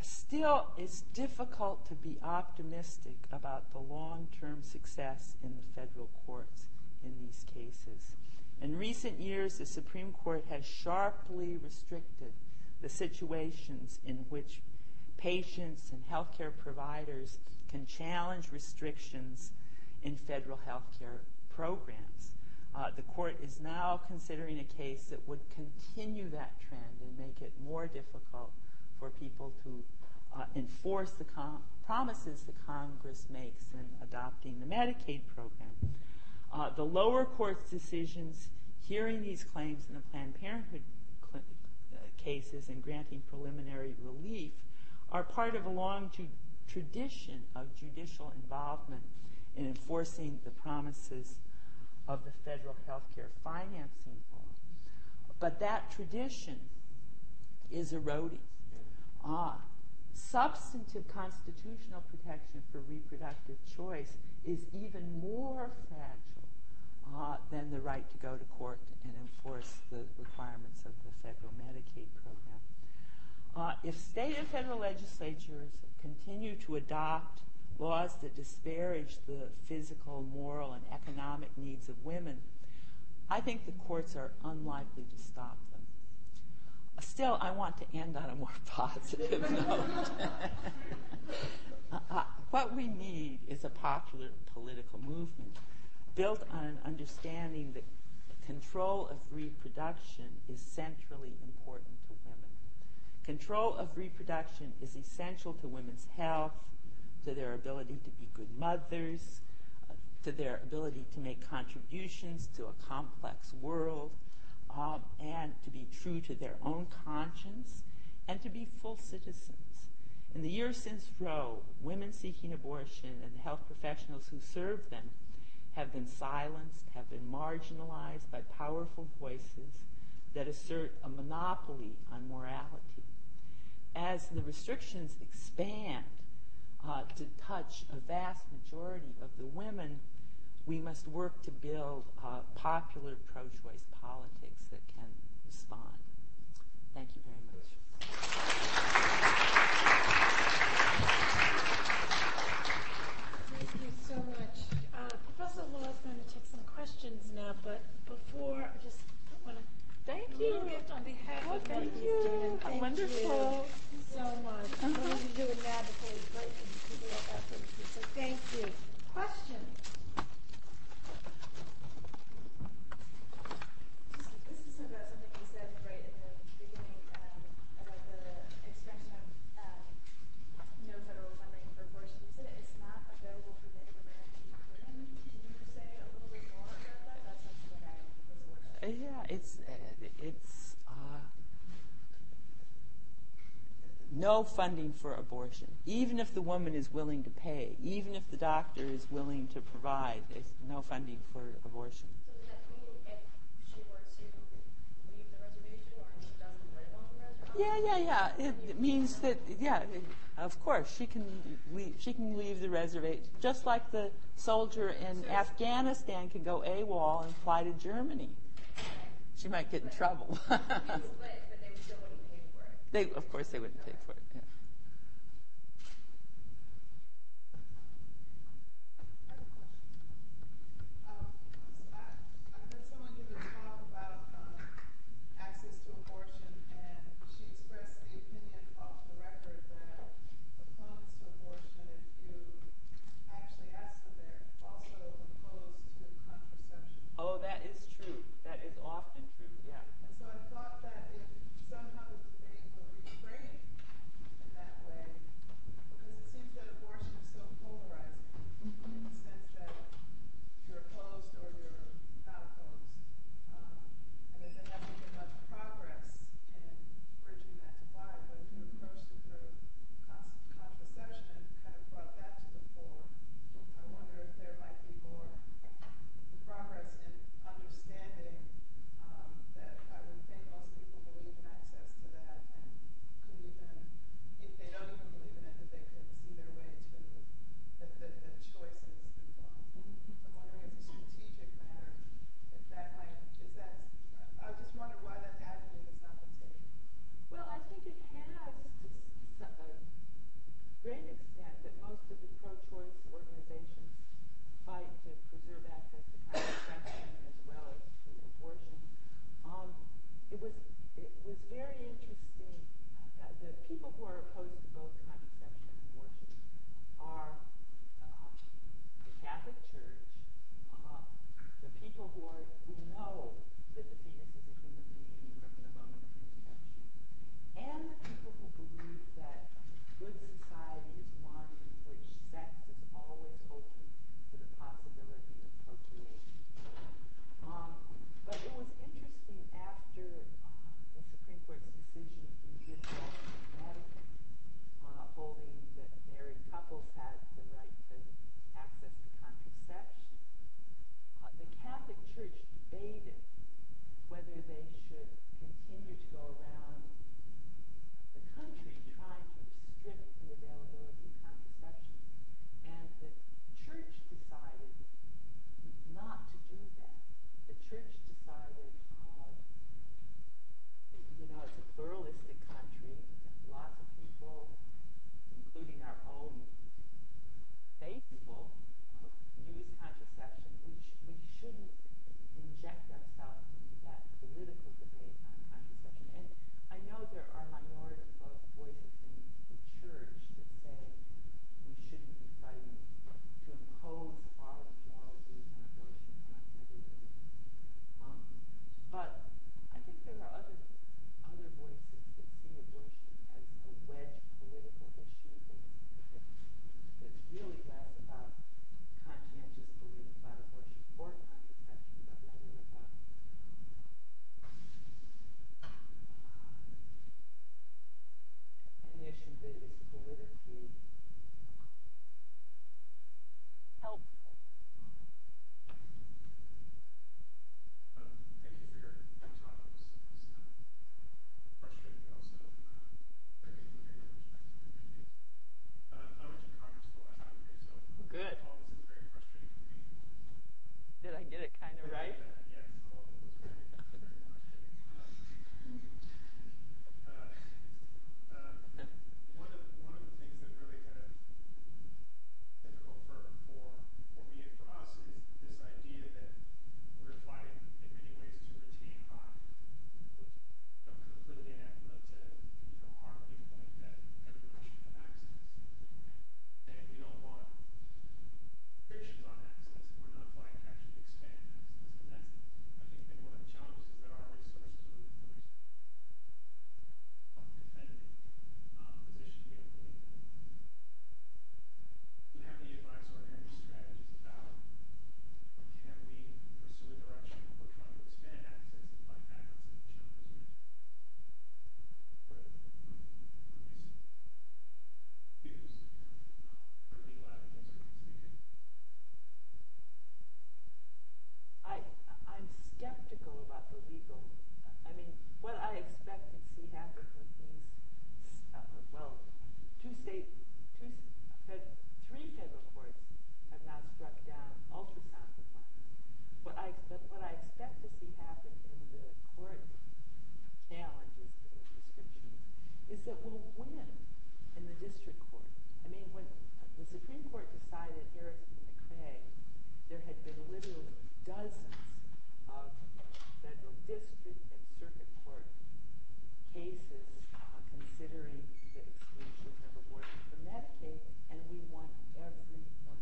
still, it's difficult to be optimistic about the long term success in the federal courts in these cases. In recent years, the Supreme Court has sharply restricted the situations in which patients and healthcare providers can challenge restrictions in federal healthcare programs. Uh, the court is now considering a case that would continue that trend and make it more difficult for people to uh, enforce the com- promises the Congress makes in adopting the Medicaid program. Uh, the lower court's decisions hearing these claims in the Planned Parenthood uh, cases and granting preliminary relief are part of a long tradition of judicial involvement in enforcing the promises of the federal health care financing law. But that tradition is eroding. Ah, substantive constitutional protection for reproductive choice is even more fragile than the right to go to court and enforce the requirements of the federal Medicaid program. Uh, if state and federal legislatures continue to adopt laws that disparage the physical, moral, and economic needs of women, I think the courts are unlikely to stop them. Still, I want to end on a more positive note. Uh, uh, what we need is a popular political movement built on an understanding that control of reproduction is centrally important to women. Control of reproduction is essential to women's health, to their ability to be good mothers, uh, to their ability to make contributions to a complex world, um, and to be true to their own conscience, and to be full citizens. In the years since Roe, women seeking abortion and the health professionals who serve them have been silenced, have been marginalized by powerful voices that assert a monopoly on morality. As the restrictions expand uh, to touch a vast majority of the women, we must work to build uh, popular pro choice politics that can respond. Thank you very much. Thank you so much. Uh, Professor Law is going to take some questions now, Uh, but before, I just want to Thank you. on behalf Oh, of thank you. Thank Wonderful. you so much. Uh-huh. Going to do it now before we break and people up afterwards. So thank you. Questions? This is about something you said right in the beginning um, about the extension of um, no federal funding for abortion. You said it's not available for Native American women. Can you say a little bit more about that? That's something that I was aware of. Uh, yeah, it's uh, it's uh, no funding for abortion, even if the woman is willing to pay, even if the doctor is willing to provide. There's no funding for abortion. So does that mean if she were to leave the reservation or she doesn't live on the reservation? Yeah, yeah, yeah. It means that yeah, it- of course she can leave, she can leave the reservation, just like the soldier in Afghanistan can go AWOL and fly to Germany. She might get in trouble. But, but they still wouldn't pay for it. They, of course, they wouldn't pay for it. Yeah. what I expect to see happen with these, uh, well, two state, two, fed, three federal courts have now struck down ultrasound requirements. What I expect, what I expect to see happen in the court challenges to the prescriptions is that we'll win in the district court. I mean, when the Supreme Court decided Harris Harrison McRae, there had been literally dozens of federal district and circuit cases uh, considering the exclusion of abortion from Medicaid, and we won every one.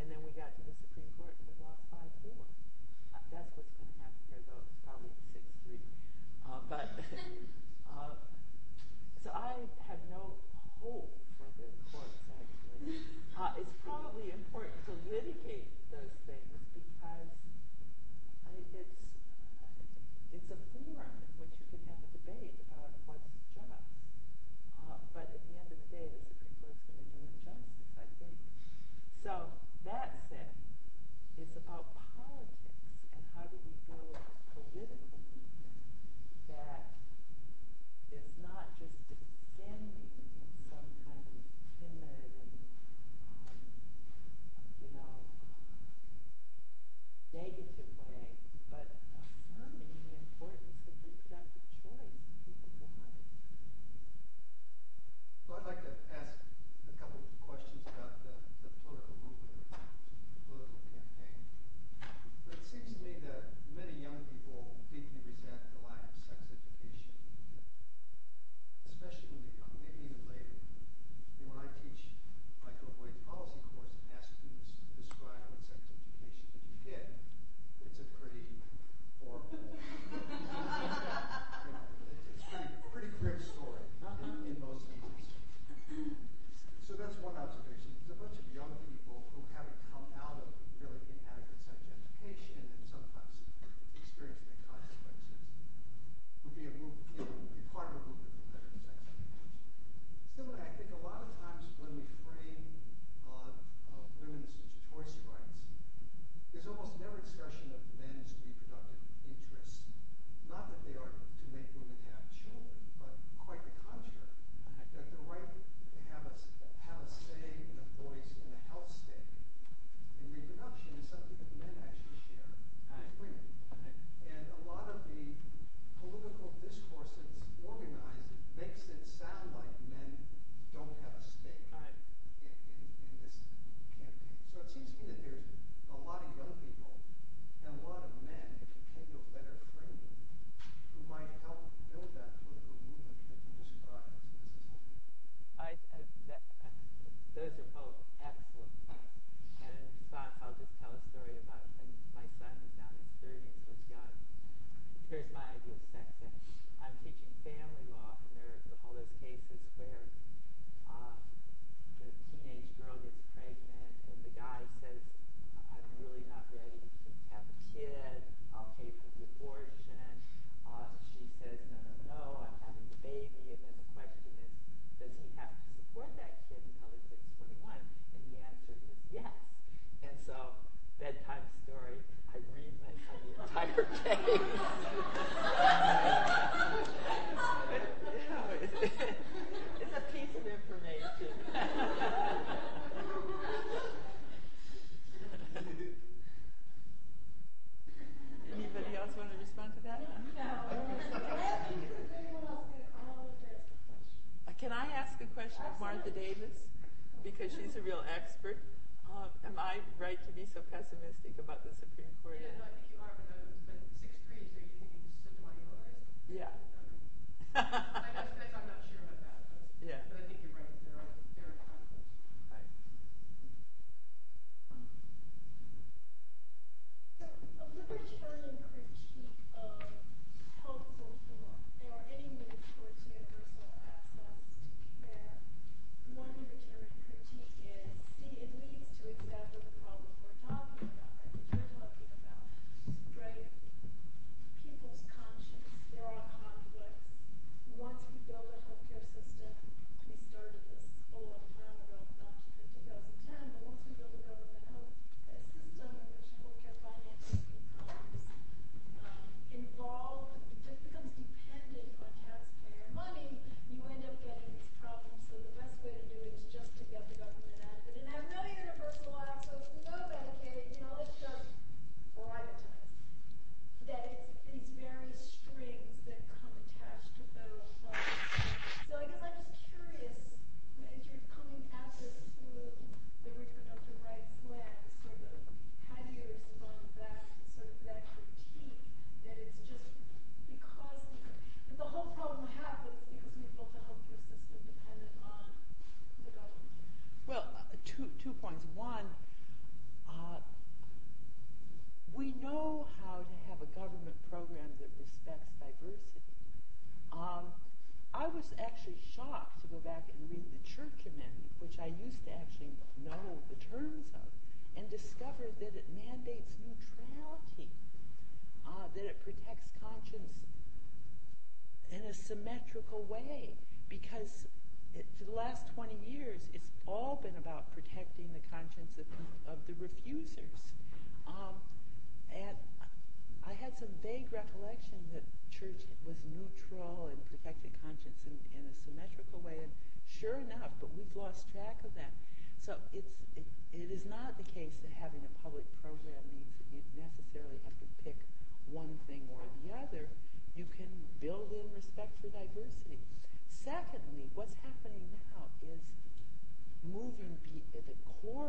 And then we got to the Supreme Court and we lost 5 4. Uh, that's what's going to happen here, though. It's probably 6 3. Uh, but uh, so I have no hope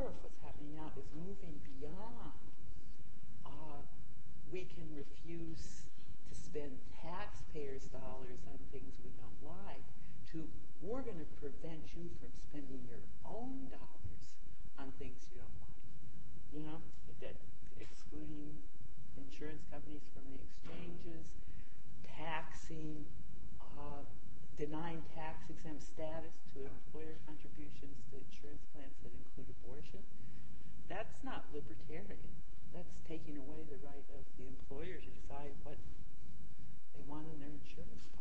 of what's happening now is moving beyond. Uh, we can refuse to spend taxpayers' dollars on things we don't like. To we're going to prevent you from spending your own dollars on things you don't like. You know, that excluding insurance companies from the exchanges, taxing, uh, denying tax exempt status to employer contributions to insurance plans that include abortion. That's not libertarian. That's taking away the right of the employer to decide what they want in their insurance policy.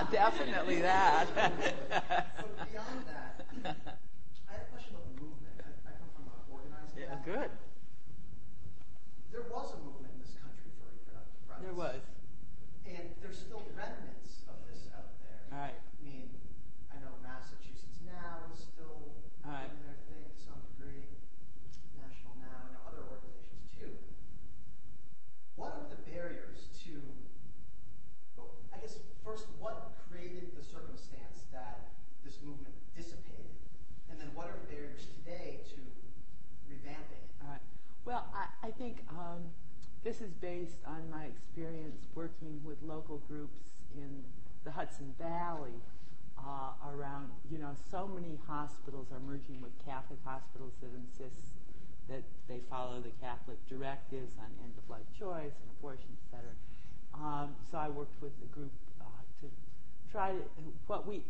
definitely that. but beyond that, I had a question about the movement. I, I come from an organized yeah, background. good. There was a movement in this country for reproductive rights. There was. And there's still remnants of this out there. Right. I mean, I know Massachusetts NOW is still Right. doing their thing to some degree. National NOW and other organizations too. What are the barriers to, well, I guess first, what created the circumstance that this movement dissipated? And then what are the barriers today to revamping it? All right. Well, I, think um, this is based on my experience working with local groups in the Hudson Valley uh, around, you know, so many hospitals are merging with Catholic hospitals that insist that they follow the Catholic directives on end-of-life choice and abortion, et cetera. Um, so I worked with the group uh, to try to, what we,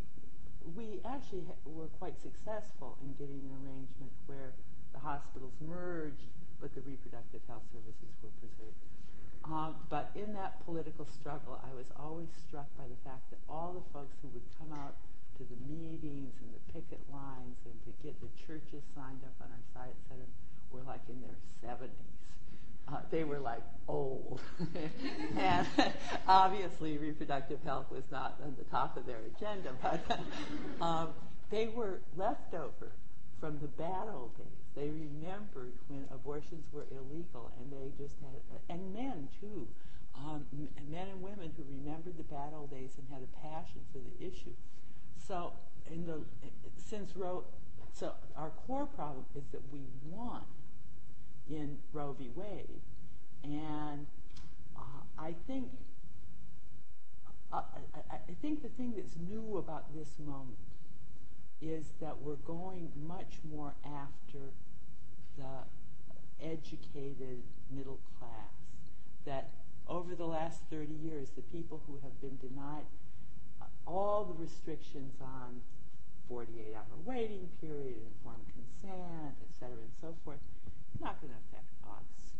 we actually were quite successful in getting an arrangement where the hospitals merged, but the reproductive health services were preserved. Um, but in that political struggle, I was always struck by the fact that all the folks who would come out to the meetings and the picket lines and to get the churches signed up on our side, et cetera, were like in their 70s. Uh, they were like old. and obviously, reproductive health was not on the top of their agenda, but um, they were leftover from the bad old days. They remembered when abortions were illegal, and they just had, and men too, um, men and women who remembered the bad old days and had a passion for the issue. So in the since Roe, so our core problem is that we won in Roe v. Wade, and uh, I think uh, I, I think the thing that's new about this moment is that we're going much more after the educated middle class. That over the last 30 years, the people who have been denied all the restrictions on 48 hour waiting period, informed consent, et cetera, and so forth, not going to affect us.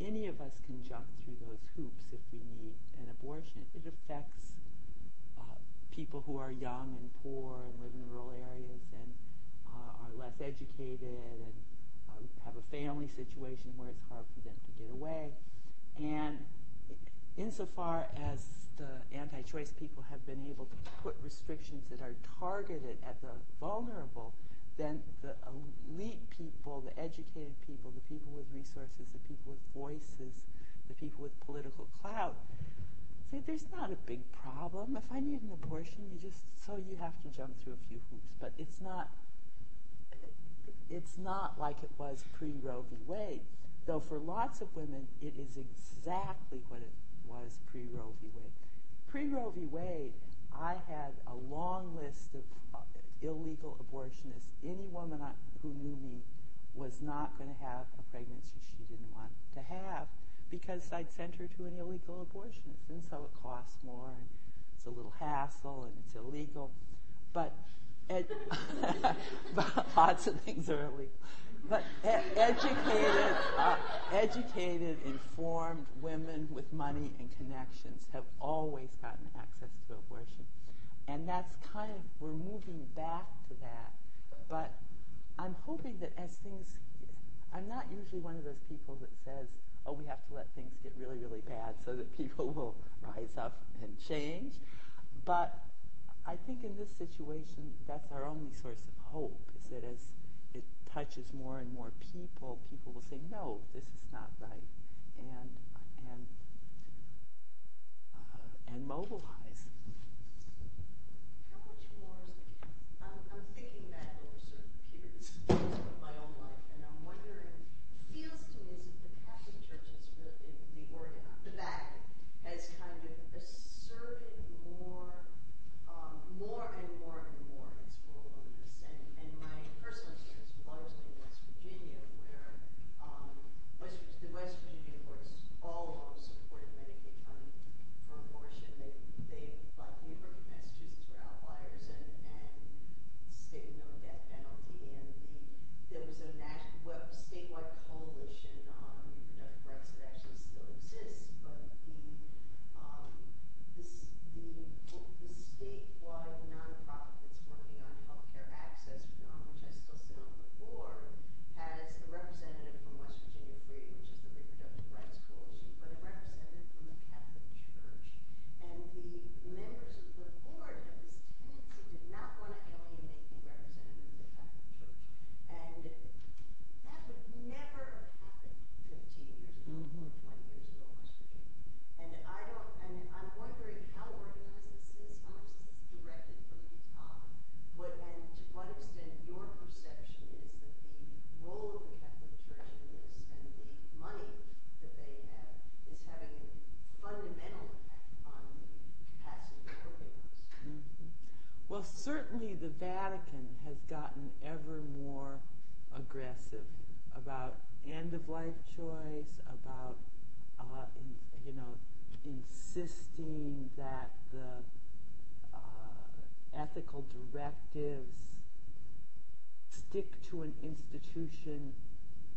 Any of us can jump through those hoops if we need an abortion. It affects people who are young and poor and live in rural areas and uh, are less educated and uh, have a family situation where it's hard for them to get away. And insofar as the anti-choice people have been able to put restrictions that are targeted at the vulnerable, then the elite people, the educated people, the people with resources, the people with voices, the people with political clout, say there's not a big problem. If I need an abortion, you just so you have to jump through a few hoops, but it's not. It's not like it was pre Roe v. Wade, though for lots of women it is exactly what it was pre Roe v. Wade. Pre Roe v. Wade, I had a long list of uh, illegal abortionists. Any woman I, who knew me was not going to have a pregnancy she didn't want to have because I'd sent her to an illegal abortionist, and so it costs more, and it's a little hassle, and it's illegal. But, ed- lots of things are illegal. But educated, uh, educated, informed women with money and connections have always gotten access to abortion, and that's kind of we're moving back to that. But I'm hoping that as things, I'm not usually one of those people that says, "Oh, we have to let things get really, really bad so that people will rise up and change." But I think in this situation, that's our only source of hope. Is that as it touches more and more people, people will say, "No, this is not right," and and uh, and mobilize. How much more is the, I'm, I'm thinking back over certain periods of my own life, and I'm wondering, it feels to me as if the Catholic Church has really, the organ, the Vatican, has kind of asserted more, um, more and more and more its role in this. And, and my personal experience was largely in West Virginia, where um, West, the West Virginia courts all along supported Medicaid funding for abortion. They, they, like New York and Massachusetts were outliers and, and state no death penalty. And the, there was a national, well, statewide coalition on reproductive rights that actually still exists. But the, um, this, the, the statewide nonprofit that's working on healthcare access, on which I still sit on the board, has a representative from West Virginia Free, which is the Reproductive Rights Coalition, but a representative from the Catholic Church. And the members of the board have this tendency to not want to alienate the representative of the Catholic Church. And that would never have happened 15 years ago or 20 years ago in West Virginia. And I don't, and I'm wondering how organized this is, how much this is directed from the top, what, and to what extent your perception is that the role of the Catholic Church in this and the money that they have is having a fundamental impact on the capacity to organize. Well, certainly the Vatican has gotten ever more aggressive about end of life choice, about uh, in, you know insisting that the uh, ethical directives stick to an institution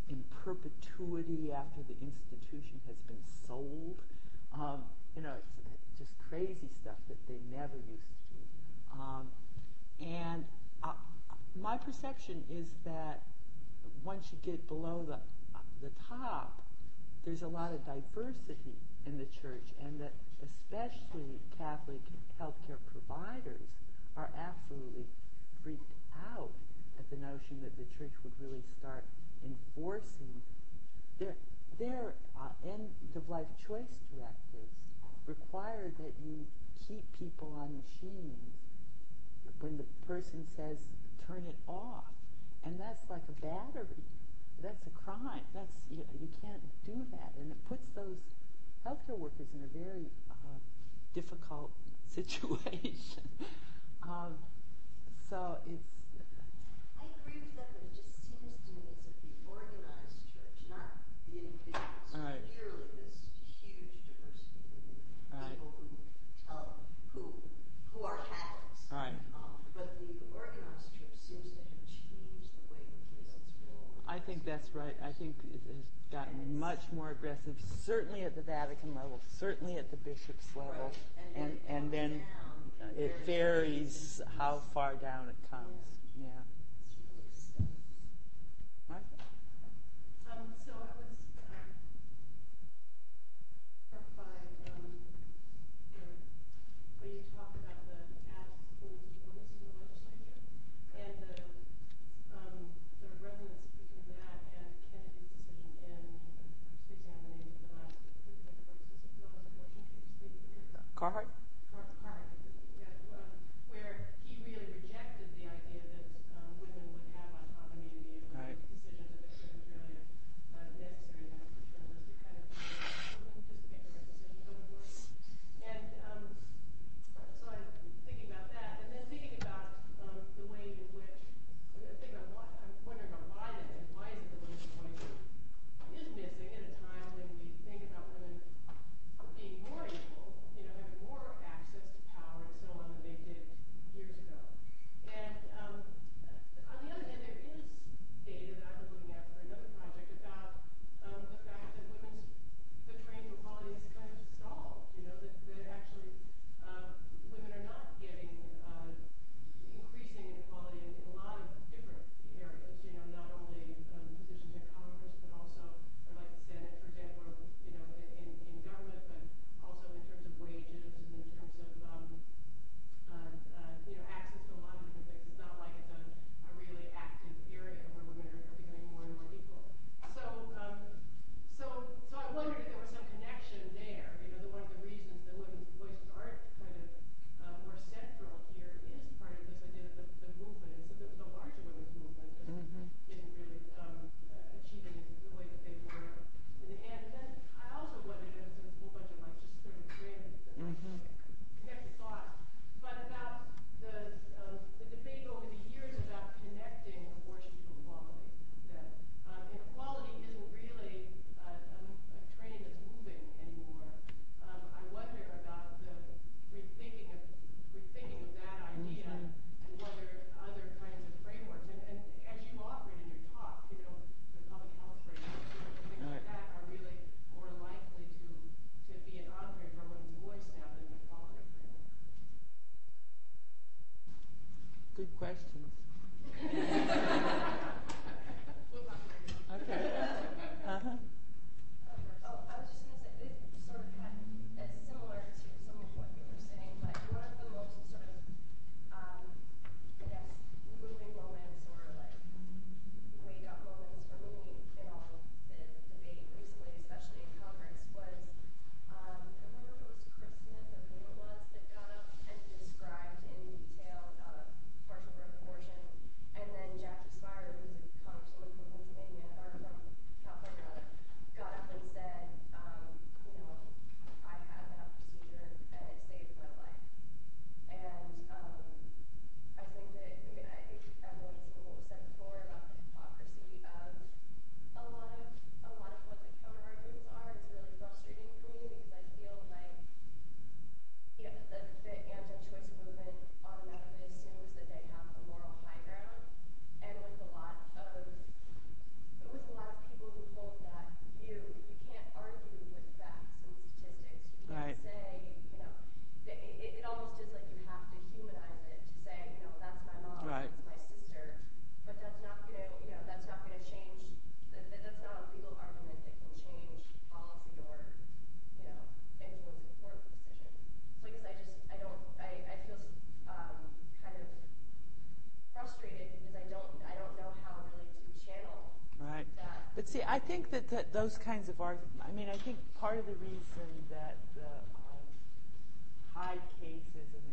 in perpetuity after the institution has been sold. Um, you know, it's just crazy stuff that they never used to do. Um, and uh, my perception is that once you get below the the top, there's a lot of diversity in the church, and that especially Catholic healthcare providers are absolutely freaked out at the notion that the church would really start enforcing their their uh, end of life choice directives require that you keep people on machines when the person says, turn it off, and that's like a battery. That's a crime. That's, you, you can't do that. And it puts those healthcare workers in a very uh, difficult situation. um, so it's more aggressive, certainly at the Vatican level, certainly at the bishop's level, and, and then it varies how far down it comes. Yeah. questions. I think that, that those kinds of arguments, I mean, I think part of the reason that the um, Hyde cases and